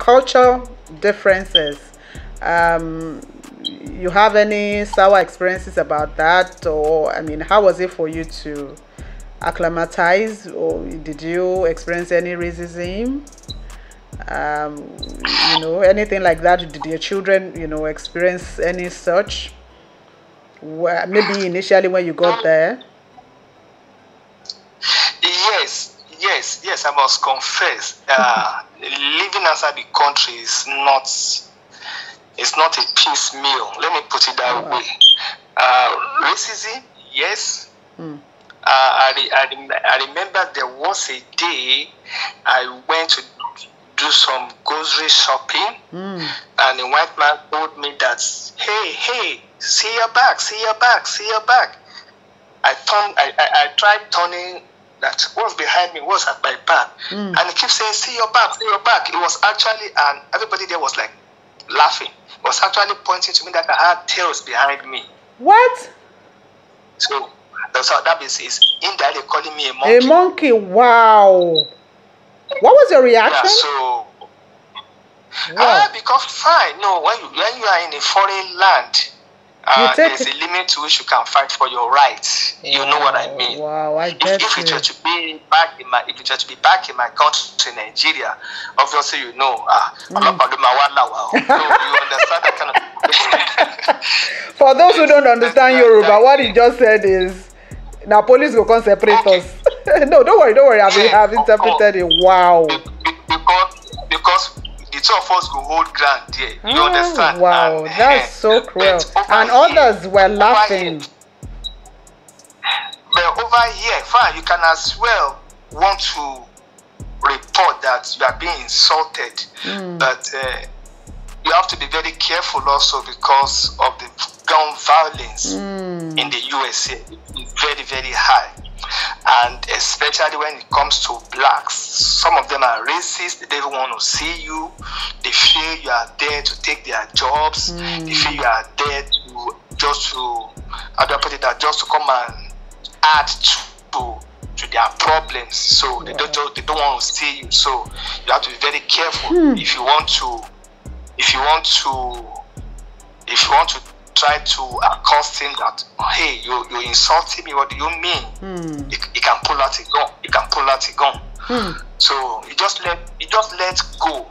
culture differences. Um, you have any sour experiences about that, or I mean, how was it for you to acclimatize, or did you experience any racism? Um, you know, anything like that? Did your children, you know, experience any such? Well, maybe initially when you got there. Yes, yes. I must confess, uh, living outside the country is not it's not a piecemeal. Let me put it that way. Uh, racism, yes. Mm. Uh, I, I, I remember there was a day I went to do some grocery shopping, mm. and a white man told me that, hey, hey, see your back, see your back, see your back. I turned, I, I, I tried turning that what's behind me was at my back, mm. and he keeps saying, see your back, see your back. It was actually, and everybody there was like laughing. It was actually pointing to me that I had tails behind me. What? So that's how that is, is indirectly calling me a monkey. A monkey, wow. What was your reaction? Yeah, so wow. uh, because fine, no, when you when you are in a foreign land, uh, there's a limit to which you can fight for your rights. Wow. You know what I mean? Wow, I get if, if it were to be back in my if it were to be back in my country, Nigeria, obviously you know, ah, mm. So you understand that kind of. For those who don't understand Yoruba, what he just said is, now police will come separate okay. us. no, don't worry, don't worry. I've, I've interpreted it. Wow. Because because the two of us go hold ground there. You oh, understand? Wow, and, that's uh, so cruel. And others were laughing. But over here, fine, you can as well want to report that you are being insulted. Mm. But uh, you have to be very careful also because of the gun violence mm. in the USA. It's very, very high and especially when it comes to blacks some of them are racist they don't want to see you they feel you are there to take their jobs mm. they feel you are there to just to how do I put it that just to come and add to to their problems so yeah. they don't they don't want to see you so you have to be very careful mm. if you want to if you want to if you want to try to accost him that, hey, you, you insulting me, what do you mean? Mm. You, you, can pull out a gun. he can pull out a gun. Mm. So you just let you just let go.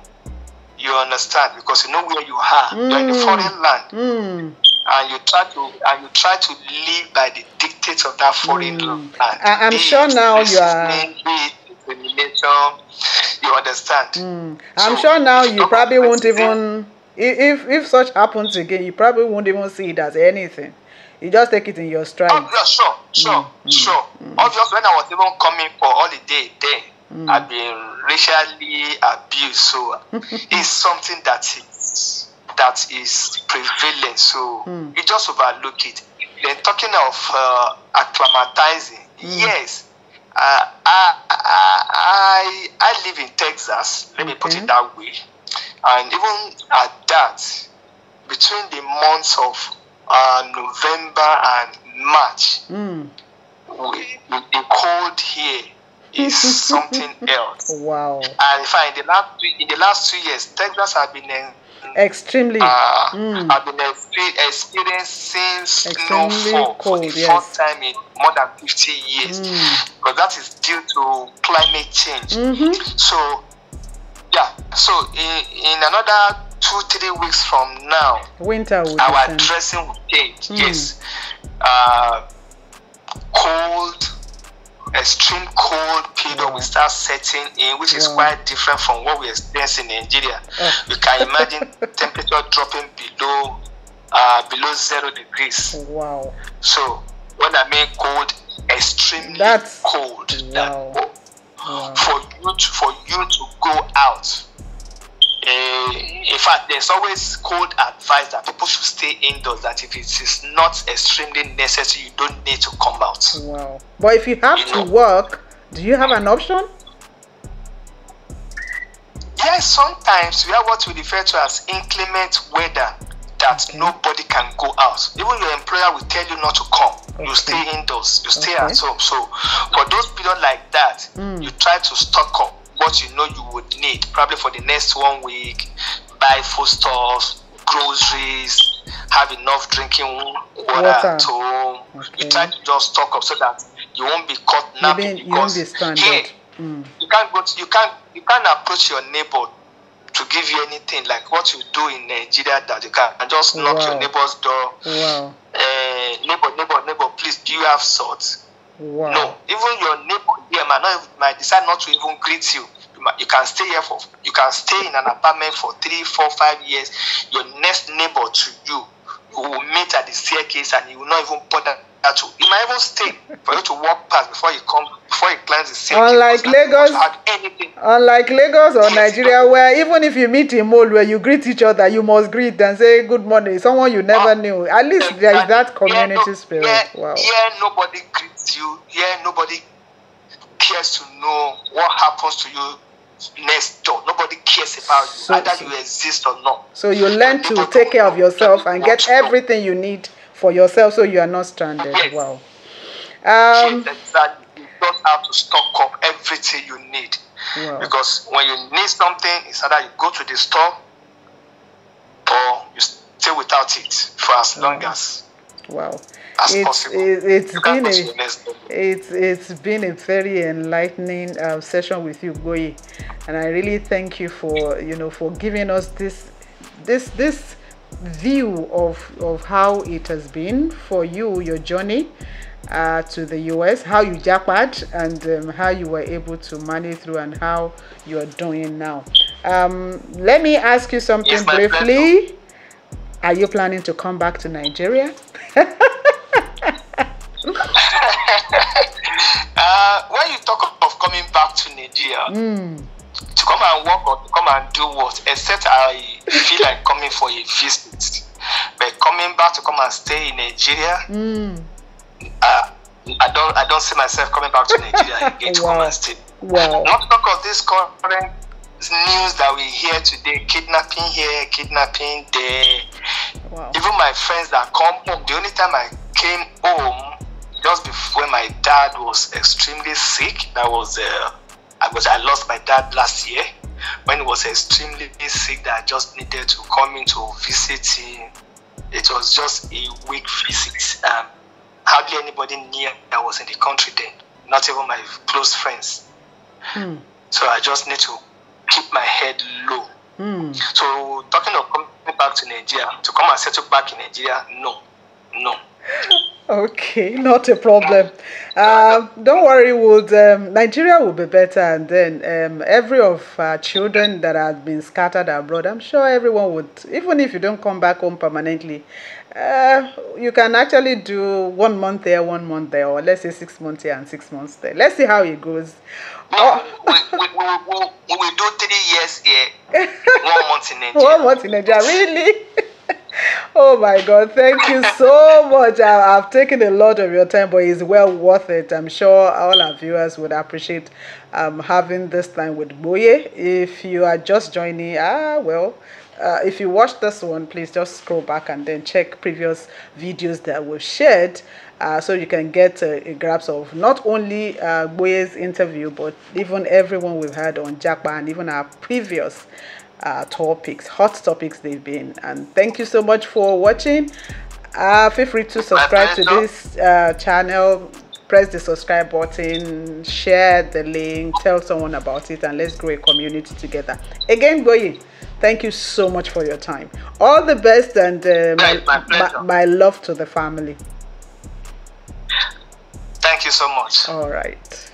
You understand? Because you know where you are. Mm. You're in a hmm. foreign land. Hmm. And you try to and you try to live by the dictates of that foreign hmm. land. I, am sure now you are you understand? I'm so sure now you probably won't even if if such happens again you probably won't even see it as anything you just take it in your stride. Oh, yeah, sure, sure, mm, sure. Mm, Obviously, when I was even coming for holiday there, mm. I've been racially abused. So it's something that is that is prevalent. So mm. you just overlook it. Then talking of uh, acclimatizing, mm. yes. Uh, I, I I live in Texas. Let okay. me put it that way. And even at that, between the months of uh, November and March, mm. we, the cold here is something else. Wow! And in fact, in the last in the last two years, Texas has been in, extremely uh, mm. have been experiencing snowfall for the yes. first time in more than 50 years mm. because that is due to climate change. Mm-hmm. So. So in, in another two three weeks from now, winter will our descend. dressing will change. Mm. Yes. Uh, cold, extreme cold period yeah. will start setting in, which yeah. is quite different from what we experience in Nigeria. Oh. You can imagine temperature dropping below uh, below zero degrees. Wow. So when I mean cold, extremely That's, cold. Wow. That, for you to, for you to go out. Uh, in fact, there's always cold advice that people should stay indoors. That if it is not extremely necessary, you don't need to come out. Wow! But if you have you to know, work, do you have an option? Yes, sometimes we have what we refer to as inclement weather that okay. nobody can go out. Even your employer will tell you not to come. Okay. You stay indoors. You stay okay. at home. So for those period like that, mm. you try to stock up. What you know you would need, probably for the next one week. Buy foodstuffs, groceries, have enough drinking water, water. at home. Okay. You try to just stock up so that you won't be caught napping you won't be stranded. Here, mm. you can't go. To, you can't. You can't approach your neighbor to give you anything like what you do in Nigeria that you can and just knock wow. your neighbor's door. Wow. Uh, neighbor, neighbor, neighbor, please, do you have salt? Wow. No, even your neighbor here might not might decide not to even greet you. You, might, you can stay here for you can stay in an apartment for three, four, five years. Your next neighbor to you, you will meet at the staircase and you will not even bother to. You might even stay for you to walk past before you come before you climb the staircase. Unlike Lagos, unlike Lagos or Nigeria, where even if you meet in mall where you greet each other, you must greet and say good morning. Someone you never uh, knew. At least there is that community no, spirit. Yeah, wow. Yeah, nobody greets you. Yeah, nobody cares to know what happens to you next door. Nobody cares about you, so, either you exist or not. So you learn to take care of yourself and get everything you need for yourself so you are not stranded. Yes. Wow. Um, yes, exactly. You don't have to stock up everything you need. Wow. Because when you need something, it's either you go to the store or you stay without it for as long as wow as it's, possible. It, it's been a it's it's been a very enlightening uh, session with you, Gboye, and I really thank you for you know for giving us this this this view of of how it has been for you, your journey. Uh, to the US, how you jackpot and um, how you were able to manage through and how you are doing now. Um, let me ask you something yes, briefly. Are you planning to come back to Nigeria? uh, when you talk of coming back to Nigeria, mm. to come and work or to come and do what, except I feel like coming for a visit. But coming back to come and stay in Nigeria, mm. uh, I don't I don't see myself coming back to Nigeria again to wow. come and stay. Wow. Not because of this current news that we hear today, kidnapping here, kidnapping there. Wow. Even my friends that come home, the only time I came home just before my dad was extremely sick. That was uh, I was I lost my dad last year when he was extremely sick. That I just needed to come in to visit him. It was just a week visit. Um, hardly anybody near that was in the country then. Not even my close friends. Hmm. So I just need to keep my head low. Mm. So talking of coming back to Nigeria, to come and settle back in Nigeria, no, no. Okay, not a problem. Uh, don't worry, would um, Nigeria will be better, and then um, every of our children that have been scattered abroad, I'm sure everyone would, even if you don't come back home permanently, uh, you can actually do one month there, one month there, or let's say six months here and six months there. Let's see how it goes. No, oh. we, we, we, we, we will do three years here, one month in Nigeria. One month in Nigeria, really? oh my god thank you so much I, have taken a lot of your time but it's well worth it i'm sure all our viewers would appreciate um, having this time with Gboye if you are just joining ah well uh, if you watch this one please just scroll back and then check previous videos that we've shared uh, so you can get a, a grasp of not only uh, Gboye's interview but even everyone we've had on Japa and even our previous uh, topics, hot topics they've been. And thank you so much for watching. Uh, feel free to subscribe to this uh, channel. Press the subscribe button, share the link, tell someone about it, and let's grow a community together. Again, Gboye, thank you so much for your time. All the best and uh, my, my, my love to the family. Thank you so much. All right.